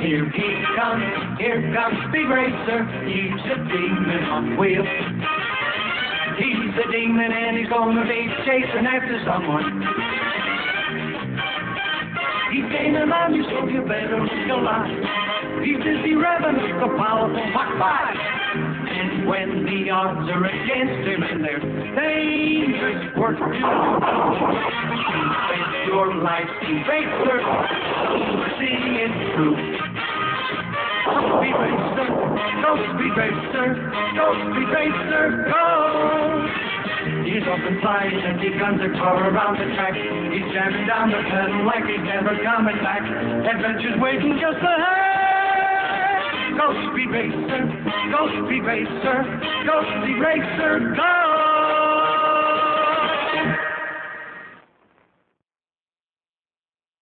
Here he comes Speed Racer, he's a demon on wheels. He's a demon and he's gonna be chasing after someone. He's gaining on you, so you better look alive. He's busy revving up the powerful Mach 5. And when the odds are against him and they're dangerous work, you bet your life to Racer. See it through. Speed Racer, Speed Racer, Racer, go! He's up flying and he guns a car around the track. He's jamming down the pedal like he's never coming back. Adventure's waiting just ahead. Go Speed Racer, go Speed Racer, go Speed Racer, go!